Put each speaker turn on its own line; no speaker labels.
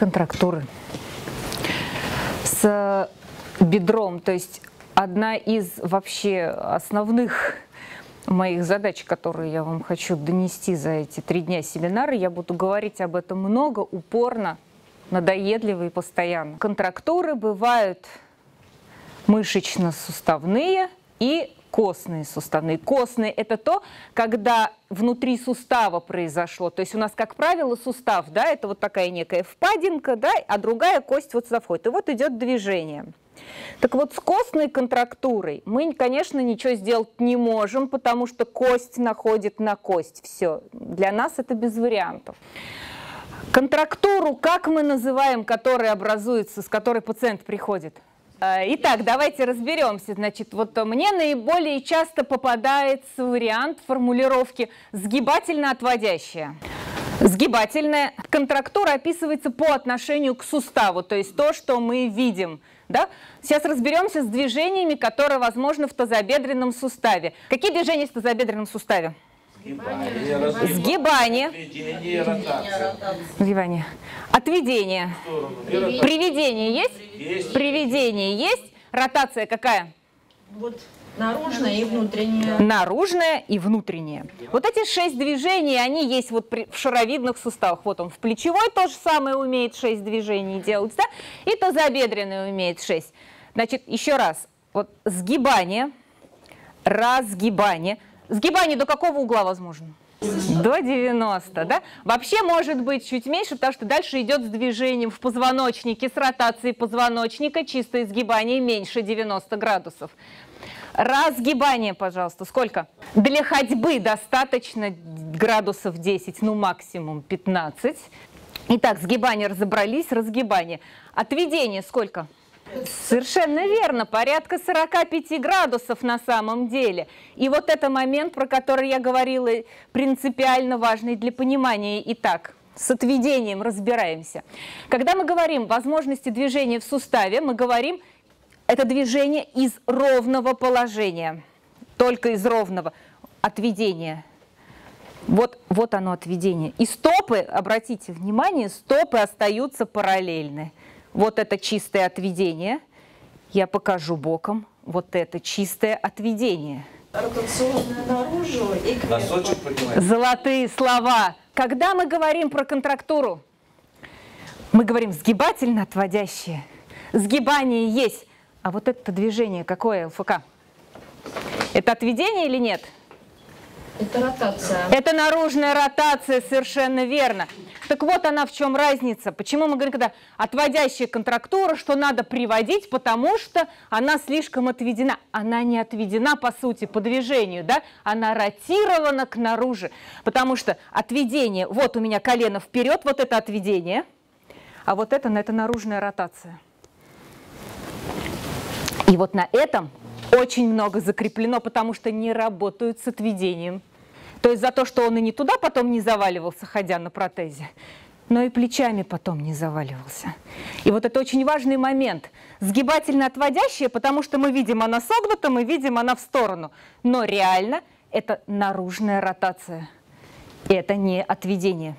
контрактуры с бедром. То есть одна из вообще основных моих задач, которые я вам хочу донести за эти три дня семинара, я буду говорить об этом много, упорно, надоедливо и постоянно. Контрактуры бывают мышечно-суставные и костные суставные. Костные – это то, когда внутри сустава произошло. То есть у нас, как правило, сустав, да, это вот такая некая впадинка, да, а другая кость вот сюда входит. И вот идет движение. Так вот, с костной контрактурой мы, конечно, ничего сделать не можем, потому что кость находит на кость. Все. Для нас это без вариантов. Контрактуру, как мы называем, которая образуется, с которой пациент приходит – итак, давайте разберемся. Значит, вот мне наиболее часто попадается вариант формулировки «сгибательно-отводящая». Сгибательная контрактура описывается по отношению к суставу, то есть то, что мы видим. Да? Сейчас разберемся с движениями, которые возможны в тазобедренном суставе. Какие движения в тазобедренном суставе? Сгибание. Сгибание. Сгибание. Отведение. Приведение есть? Есть. Приведение есть. Ротация какая?
Вот наружная и внутренняя.
Наружная и внутренняя. Вот эти шесть движений, они есть вот при, в шаровидных суставах. Вот он в плечевой то же самое умеет шесть движений делать, да? И тазобедренный умеет шесть. Значит, еще раз. Вот сгибание, разгибание – Сгибание до какого угла возможно? До 90, да? Вообще может быть чуть меньше, потому что дальше идет с движением в позвоночнике, с ротацией позвоночника, чистое сгибание меньше 90 градусов. Разгибание, пожалуйста, сколько? Для ходьбы достаточно градусов 10, ну максимум 15. Итак, сгибание разобрались, разгибание. Отведение сколько? Совершенно верно, порядка 45 градусов на самом деле. И вот это момент, про который я говорила, принципиально важный для понимания. Итак, с отведением разбираемся. Когда мы говорим возможности движения в суставе, мы говорим это движение из ровного положения, только из ровного отведения. Вот, вот оно отведение. И стопы, обратите внимание, стопы остаются параллельны. Вот это чистое отведение. Я покажу боком. Вот это чистое отведение.
Ротационное наружу и.
Золотые слова. Когда мы говорим про контрактуру, мы говорим сгибательно отводящее. Сгибание есть. А вот это движение какое, ЛФК? Это отведение или нет?
Это ротация.
Это наружная ротация, совершенно верно. Так вот она в чем разница. Почему мы говорим, когда отводящая контрактура, что надо приводить, потому что она слишком отведена. Она не отведена, по сути, по движению, да? Она ротирована к наружу. Потому что отведение, вот у меня колено вперед, вот это отведение, а вот это, это наружная ротация. И вот на этом очень много закреплено, потому что не работают с отведением. То есть за то, что он и не туда потом не заваливался, ходя на протезе, но и плечами потом не заваливался. И вот это очень важный момент. Сгибательно отводящая, потому что мы видим, она согнута, мы видим, она в сторону. Но реально это наружная ротация. Это не отведение.